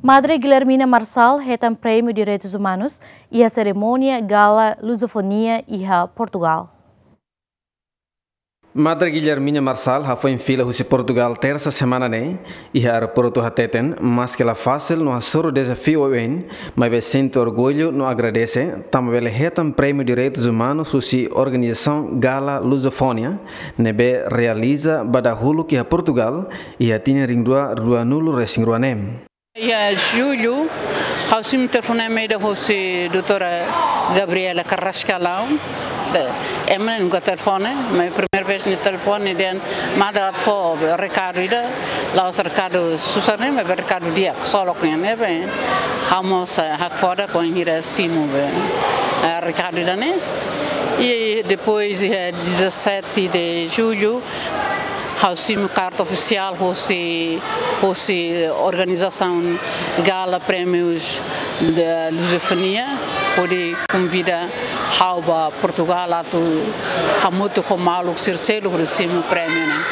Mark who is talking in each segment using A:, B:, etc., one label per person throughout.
A: Madre Guilhermina Marçal retam Prêmio de Direitos Humanos e a cerimônia Gala Lusofonia e Portugal.
B: Madre Guilhermina Marçal ha foi em fila husi Portugal terça semana e ha aeroporto hateten mas que ela fácil no soro desafio oen mas be sinto orgulho no agradece também retam Prêmio de Direitos Humanos husi organização Gala Lusofonia nebe realiza badahulu que a Portugal e a tinha ringrua rua nulo
C: sim telefonema da você doutora Gabriela Carrascalão, é mas nunca telefone, mas primeira vez no telefone den mada fo recado ida, os recado susane, mas recado dia solo que né bem, hamos hak foda com ira simu bem, recado ida né. E depois, 17 de julho, Hausim carta oficial, fosse, fosse organização Gala Prêmios de Lusofonia, pode convidar Hauba Portugal a tu hamuto com malu sircelo recimo prêmio né.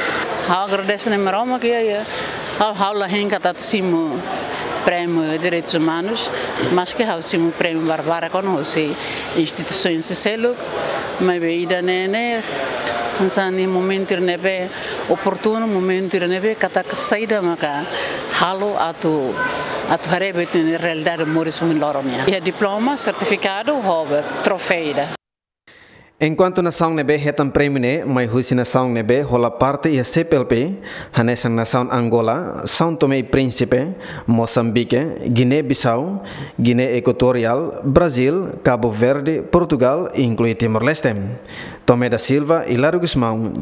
C: Agradeço né maroma que é hau la henga tat simo prêmio de direitos humanos, mas que hau simo prêmio barbara você instituições selo, mai be ida nene ansani momentir nebe oportuno momentir nebe kata saida maka halo atau atu harebe tin realidade moris mun loromia. Ia diploma, certificado, hobe, trofeida.
B: Enquanto nação nebe retam prêmio ne, mas husi nação nebe rola parte e a CPLP, hanessa nação Angola, São Tomé e Príncipe, Moçambique, Guiné-Bissau, Guiné Equatorial, Brasil, Cabo Verde, Portugal e inclui Timor-Leste. Tomé da Silva e Laro Guzmão.